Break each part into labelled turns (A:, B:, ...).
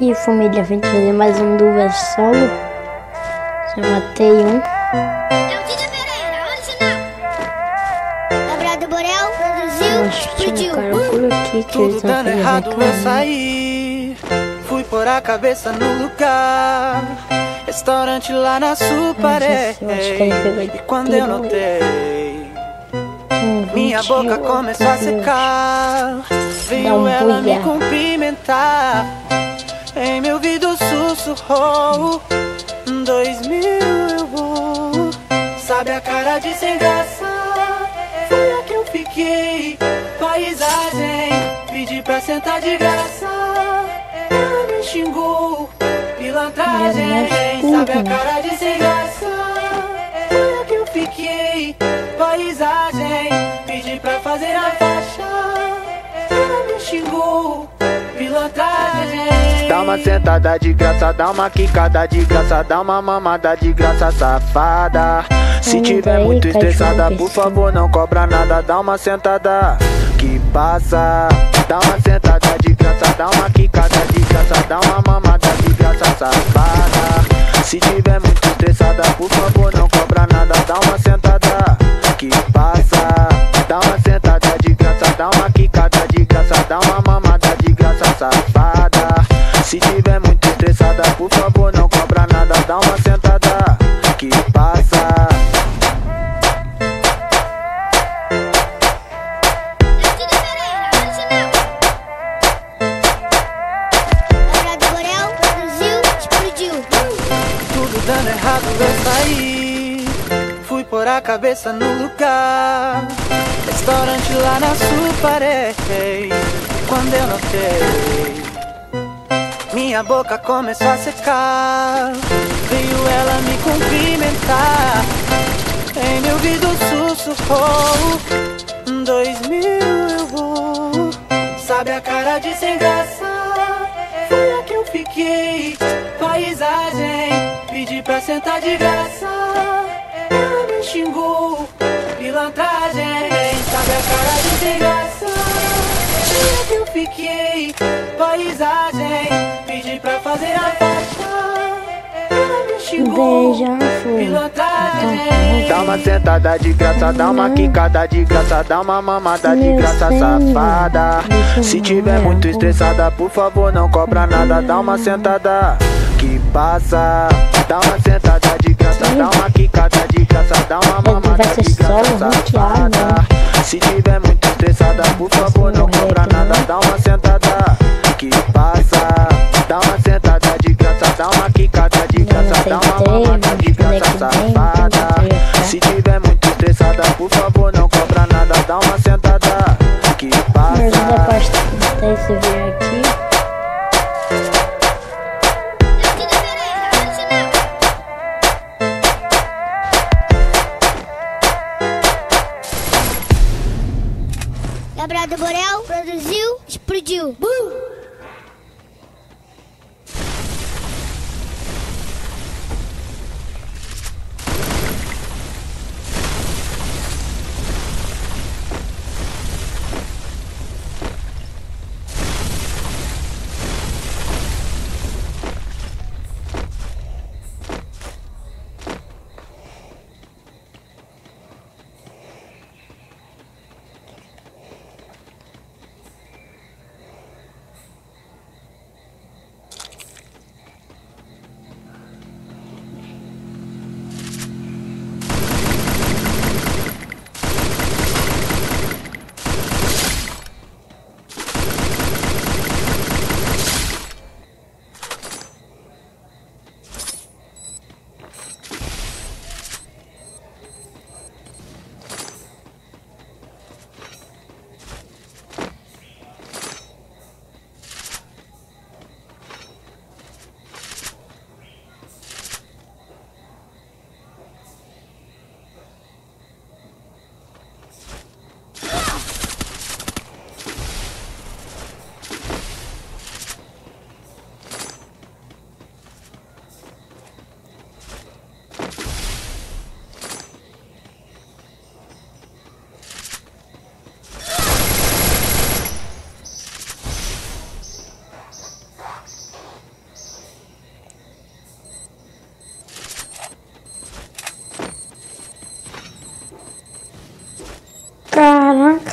A: E família, vim fazer mais um dúvida solo. Já matei um.
B: Labrado Borel, produziu, explodiu.
A: Cara, por aqui que
C: Tudo
A: eles
C: eu
A: reclamar.
C: saí. Fui pôr a cabeça no lugar. Restaurante lá na Suparé.
A: eu acho que ele pegou de
C: E quando eu notei,
A: Um
C: minha boca
A: 28,
C: começou a secar. Veio
A: um
C: ela me cumprimentar. Em meu ouvido sussurrou: Dois mil eu vou. Sabe a cara de sem graça? Foi a que eu fiquei. Paisagem, pedi pra sentar de graça. Ela me xingou, pilantragem. Sabe a cara de sem graça? Foi a que eu fiquei. Paisagem, uma sentada de graça, dá uma quicada de graça, dá uma mamada de graça, safada. Se tiver muito estressada, por
A: pensando.
C: favor, não cobra nada, dá uma sentada que passa. Dá uma sentada de graça, dá uma quicada de graça, dá uma mamada de graça, safada. Se tiver muito estressada, errado, eu saí. Fui pôr a cabeça no lugar. Restaurante lá na Suparé. Quando eu notei, minha boca começou a secar. Veio ela me cumprimentar. Em meu ouvido sussurrou: Dois mil eu vou. Sabe a cara de sem graça? Foi a que eu fiquei. Paisagem, pedi pra sentar de graça. Ela me xingou, pilantragem. Sabe a cara de sem graça? Que eu fiquei. Paisagem, pedi pra fazer a faixa.
A: Foi.
C: pilantragem. Dá uma sentada de graça, dá uma quicada de graça, dá uma mamada de graça, safada. Se
A: ver,
C: tiver muito estressada, por favor, não cobra nada, dá uma sentada que passa. Dá uma sentada de graça, dá uma quicada de graça, dá uma mamada de graça, safada. Se tiver muito estressada, por favor, não cobra nada,
A: né?
C: dá uma sentada
B: Labrado Borel, produziu, explodiu.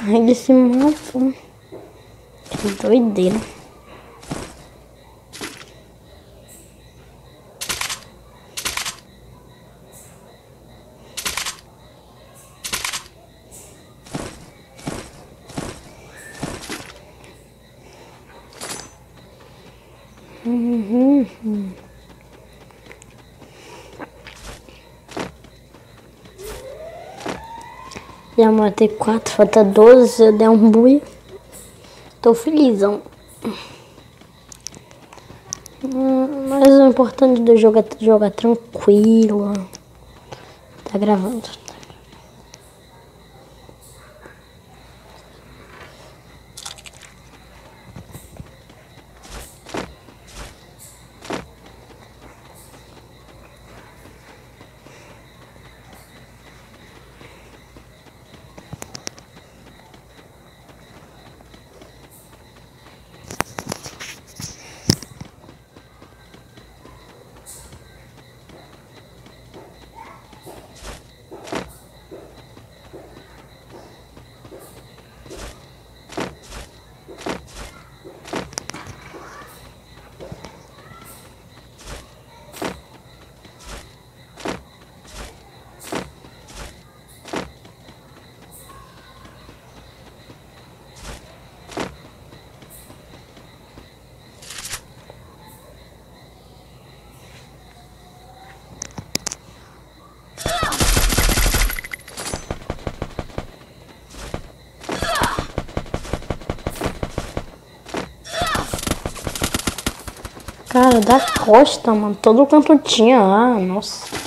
A: Ai, desse mapa. Que doideira. Uhum. Já matei quatro, falta 12, se eu der um buio. Tô felizão. Hum, Mas o importante do jogo é jogar tranquilo. Tá gravando. Cara, da costa, mano. Todo canto tinha lá. Nossa.